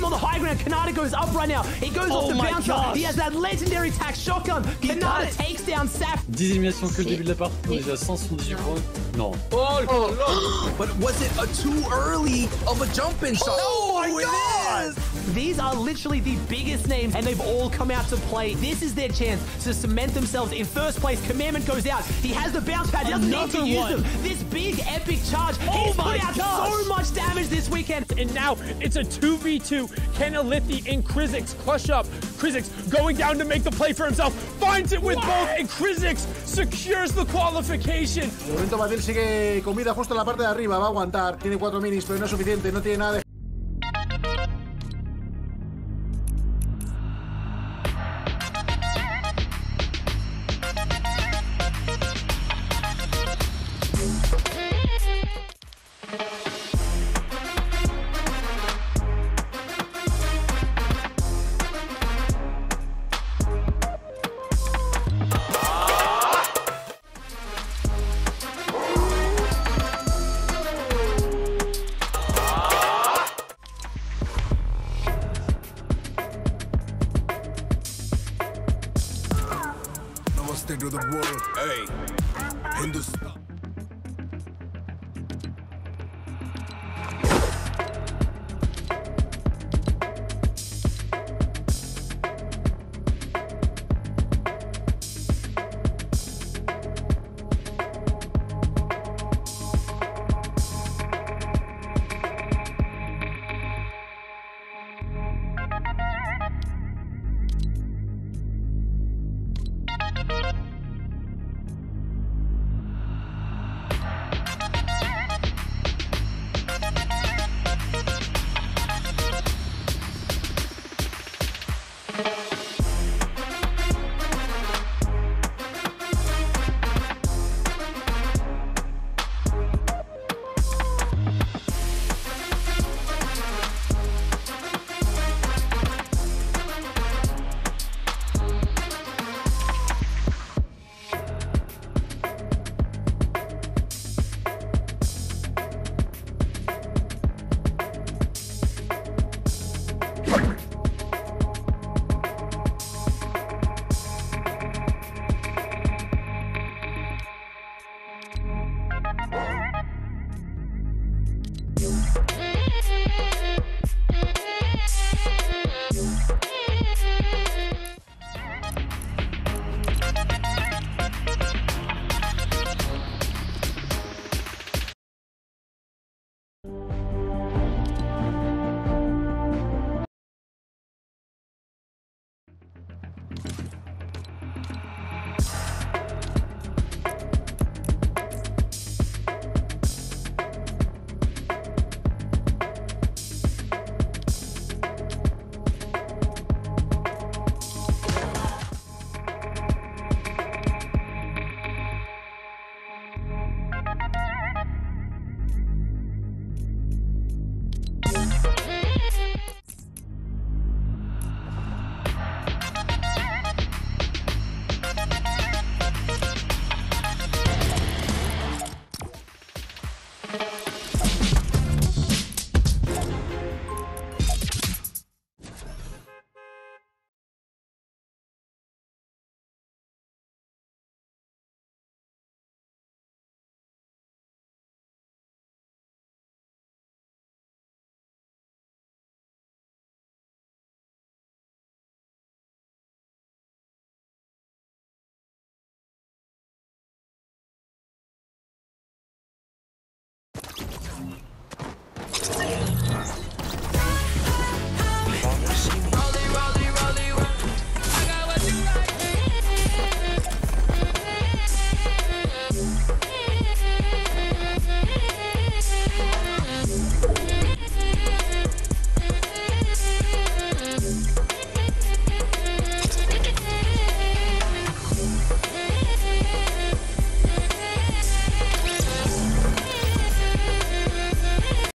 goes up right now. He goes Oh off the bouncer. gosh. He has that legendary tac shotgun. Kanata takes down Saf. 10 éliminations que le début de la partie. On est déjà 178 points. Non. Oh, but was it a too early of a jumping shot? Oh my it God! is! These are literally the biggest names, and they've all come out to play. This is their chance to cement themselves in first place. Commandment goes out. He has the bounce pad. He doesn't need to Another use them. This big epic charge. Oh He's my put out gosh. so much damage this weekend. And now it's a 2v2. Can Alithi and Krizix clutch up? Krizix going down to make the play for himself. Finds it with both, and Krizix secures the qualification. De momento Batil sigue con vida justo en la parte de arriba, va a aguantar. Tiene cuatro minis, pero no es suficiente, no tiene nada de the world. Hey, Hindustan.